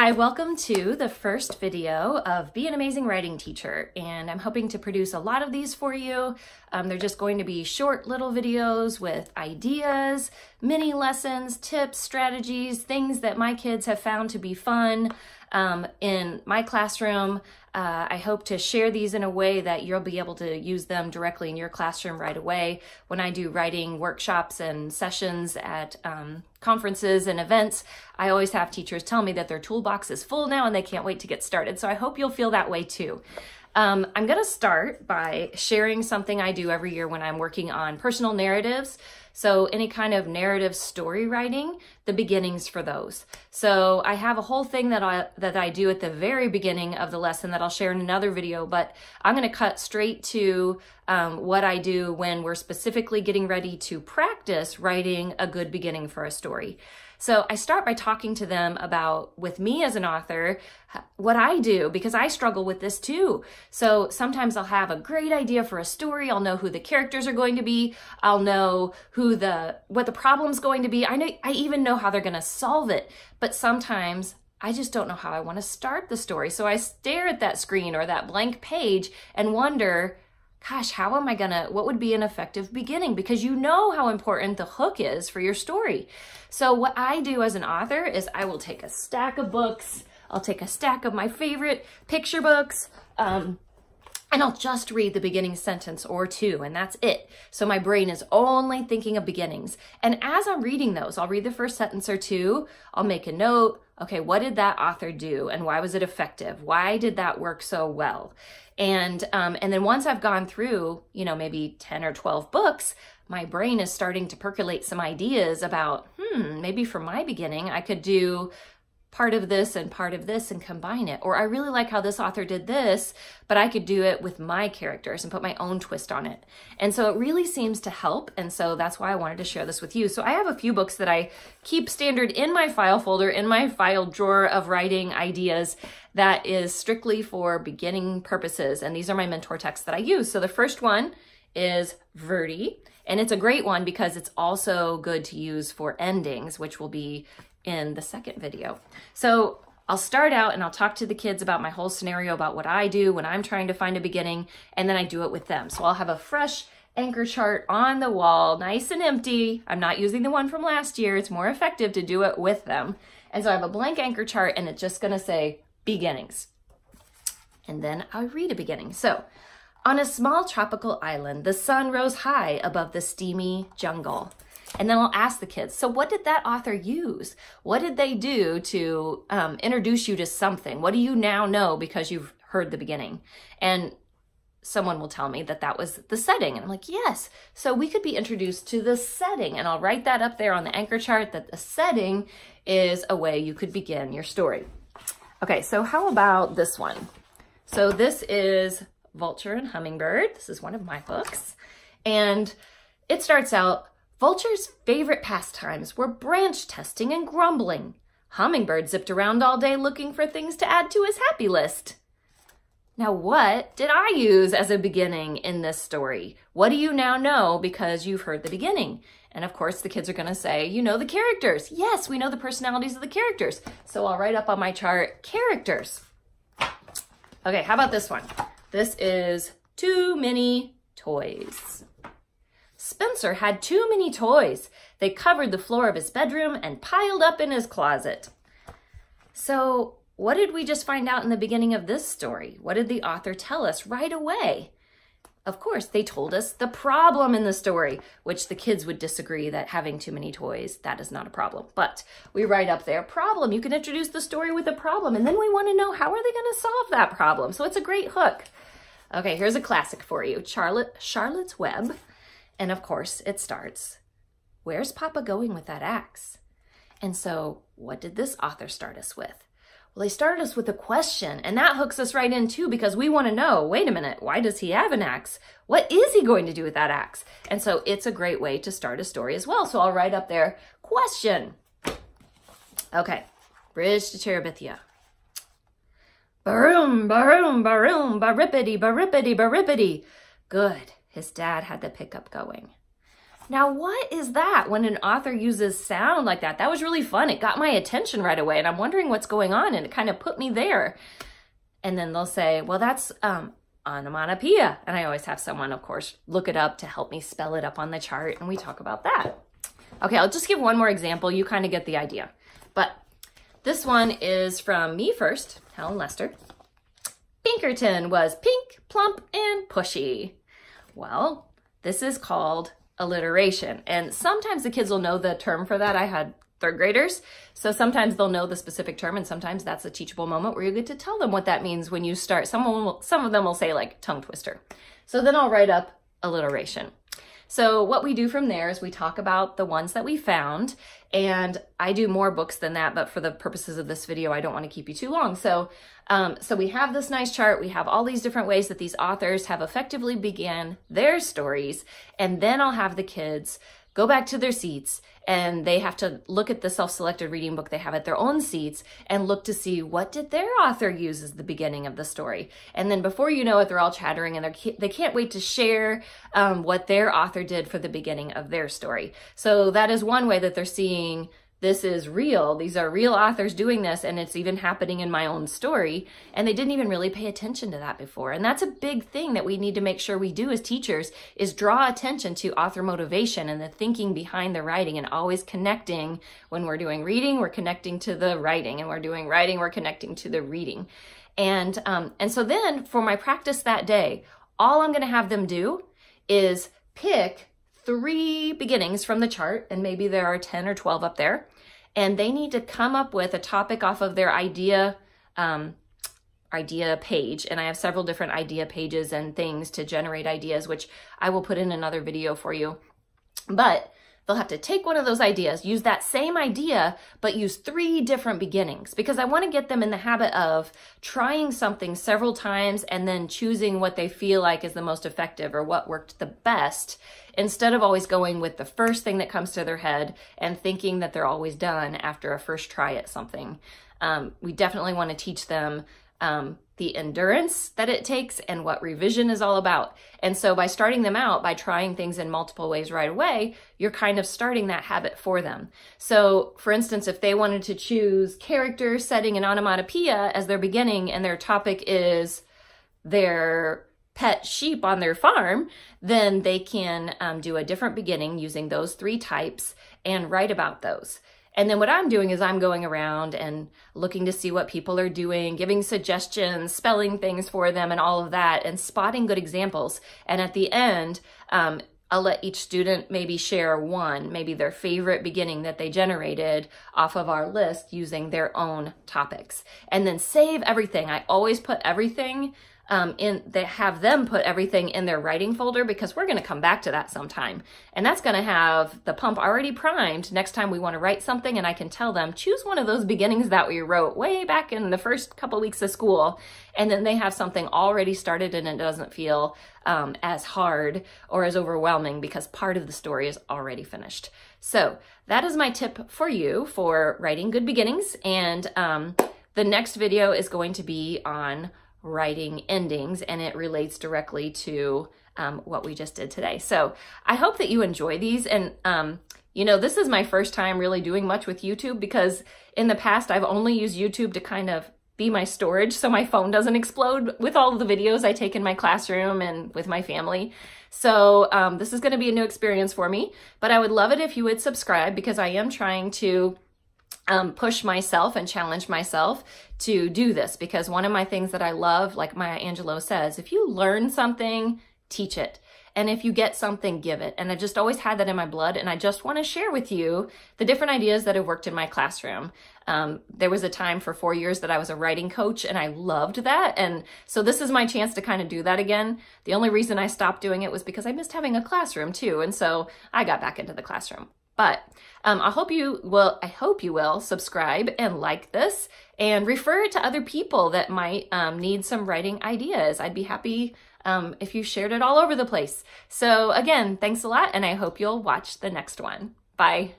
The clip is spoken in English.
Hi, welcome to the first video of Be an Amazing Writing Teacher, and I'm hoping to produce a lot of these for you. Um, they're just going to be short little videos with ideas, mini lessons, tips, strategies, things that my kids have found to be fun um, in my classroom. Uh, I hope to share these in a way that you'll be able to use them directly in your classroom right away. When I do writing workshops and sessions at um, conferences and events, I always have teachers tell me that their toolbox is full now and they can't wait to get started. So I hope you'll feel that way too. Um, I'm going to start by sharing something I do every year when I'm working on personal narratives. So any kind of narrative story writing, the beginnings for those. So I have a whole thing that I that I do at the very beginning of the lesson that I'll share in another video, but I'm going to cut straight to um, what I do when we're specifically getting ready to practice writing a good beginning for a story. So I start by talking to them about, with me as an author, what I do, because I struggle with this too. So sometimes I'll have a great idea for a story. I'll know who the characters are going to be. I'll know who the, what the problem's going to be. I know, I even know how they're going to solve it. But sometimes I just don't know how I want to start the story. So I stare at that screen or that blank page and wonder, gosh, how am I gonna, what would be an effective beginning? Because you know how important the hook is for your story. So what I do as an author is I will take a stack of books, I'll take a stack of my favorite picture books, um, and I'll just read the beginning sentence or two, and that's it. So my brain is only thinking of beginnings. And as I'm reading those, I'll read the first sentence or two, I'll make a note, okay, what did that author do and why was it effective? Why did that work so well? And um, and then once I've gone through, you know, maybe 10 or 12 books, my brain is starting to percolate some ideas about, hmm, maybe from my beginning, I could do part of this and part of this and combine it. Or I really like how this author did this, but I could do it with my characters and put my own twist on it. And so it really seems to help. And so that's why I wanted to share this with you. So I have a few books that I keep standard in my file folder, in my file drawer of writing ideas that is strictly for beginning purposes. And these are my mentor texts that I use. So the first one is Verdi. And it's a great one because it's also good to use for endings, which will be in the second video. So I'll start out and I'll talk to the kids about my whole scenario about what I do when I'm trying to find a beginning, and then I do it with them. So I'll have a fresh anchor chart on the wall, nice and empty. I'm not using the one from last year. It's more effective to do it with them. And so I have a blank anchor chart and it's just gonna say beginnings. And then I read a beginning. So on a small tropical island, the sun rose high above the steamy jungle. And then I'll ask the kids, so what did that author use? What did they do to um, introduce you to something? What do you now know because you've heard the beginning? And someone will tell me that that was the setting. And I'm like, yes. So we could be introduced to the setting. And I'll write that up there on the anchor chart that the setting is a way you could begin your story. Okay, so how about this one? So this is Vulture and Hummingbird. This is one of my books. And it starts out Vulture's favorite pastimes were branch testing and grumbling. Hummingbird zipped around all day looking for things to add to his happy list. Now, what did I use as a beginning in this story? What do you now know because you've heard the beginning? And of course, the kids are going to say, you know the characters. Yes, we know the personalities of the characters. So I'll write up on my chart, characters. Okay, how about this one? This is too many toys. Spencer had too many toys. They covered the floor of his bedroom and piled up in his closet. So what did we just find out in the beginning of this story? What did the author tell us right away? Of course, they told us the problem in the story, which the kids would disagree that having too many toys, that is not a problem. But we write up there, problem. You can introduce the story with a problem, and then we want to know how are they going to solve that problem. So it's a great hook. Okay, here's a classic for you. Charlotte, Charlotte's Web and of course, it starts, where's Papa going with that axe? And so what did this author start us with? Well, they started us with a question, and that hooks us right in too because we want to know, wait a minute, why does he have an axe? What is he going to do with that axe? And so it's a great way to start a story as well. So I'll write up there, question. Okay, Bridge to Terabithia. Baroom, baroom, baroom, barippity, barippity, barippity. Good his dad had the pickup going. Now, what is that when an author uses sound like that? That was really fun. It got my attention right away, and I'm wondering what's going on, and it kind of put me there. And then they'll say, well, that's um, onomatopoeia. And I always have someone, of course, look it up to help me spell it up on the chart, and we talk about that. Okay, I'll just give one more example. You kind of get the idea. But this one is from me first, Helen Lester. Pinkerton was pink, plump, and pushy. Well, this is called alliteration. And sometimes the kids will know the term for that. I had third graders. So sometimes they'll know the specific term and sometimes that's a teachable moment where you get to tell them what that means when you start. Someone will, some of them will say like tongue twister. So then I'll write up alliteration. So what we do from there is we talk about the ones that we found and I do more books than that, but for the purposes of this video, I don't want to keep you too long. So, um, so we have this nice chart. We have all these different ways that these authors have effectively began their stories. And then I'll have the kids go back to their seats and they have to look at the self-selected reading book they have at their own seats and look to see what did their author use as the beginning of the story. And then before you know it, they're all chattering and they're, they can't wait to share um, what their author did for the beginning of their story. So that is one way that they're seeing this is real. These are real authors doing this, and it's even happening in my own story. And they didn't even really pay attention to that before. And that's a big thing that we need to make sure we do as teachers is draw attention to author motivation and the thinking behind the writing and always connecting when we're doing reading, we're connecting to the writing, and we're doing writing, we're connecting to the reading. And um, and so then for my practice that day, all I'm gonna have them do is pick three beginnings from the chart, and maybe there are 10 or 12 up there, and they need to come up with a topic off of their idea um, idea page and I have several different idea pages and things to generate ideas which I will put in another video for you. But they'll have to take one of those ideas, use that same idea, but use three different beginnings because I want to get them in the habit of trying something several times and then choosing what they feel like is the most effective or what worked the best instead of always going with the first thing that comes to their head and thinking that they're always done after a first try at something. Um, we definitely want to teach them um, the endurance that it takes and what revision is all about. And so by starting them out, by trying things in multiple ways right away, you're kind of starting that habit for them. So for instance, if they wanted to choose character, setting, and onomatopoeia as their beginning and their topic is their pet sheep on their farm, then they can um, do a different beginning using those three types and write about those. And then what I'm doing is I'm going around and looking to see what people are doing, giving suggestions, spelling things for them and all of that, and spotting good examples. And at the end, um, I'll let each student maybe share one, maybe their favorite beginning that they generated off of our list using their own topics. And then save everything. I always put everything um, in they have them put everything in their writing folder because we're going to come back to that sometime. And that's going to have the pump already primed next time we want to write something and I can tell them choose one of those beginnings that we wrote way back in the first couple weeks of school and then they have something already started and it doesn't feel um, as hard or as overwhelming because part of the story is already finished. So that is my tip for you for writing good beginnings and um, the next video is going to be on writing endings and it relates directly to um, what we just did today. So I hope that you enjoy these and um, you know, this is my first time really doing much with YouTube because in the past I've only used YouTube to kind of be my storage so my phone doesn't explode with all the videos I take in my classroom and with my family. So um, this is going to be a new experience for me, but I would love it if you would subscribe because I am trying to um, push myself and challenge myself to do this because one of my things that I love, like Maya Angelou says, if you learn something, teach it. And if you get something, give it. And I just always had that in my blood. And I just want to share with you the different ideas that have worked in my classroom. Um, there was a time for four years that I was a writing coach and I loved that. And so this is my chance to kind of do that again. The only reason I stopped doing it was because I missed having a classroom too. And so I got back into the classroom. But um, I hope you will, I hope you will subscribe and like this and refer it to other people that might um, need some writing ideas. I'd be happy um, if you shared it all over the place. So again, thanks a lot and I hope you'll watch the next one. Bye.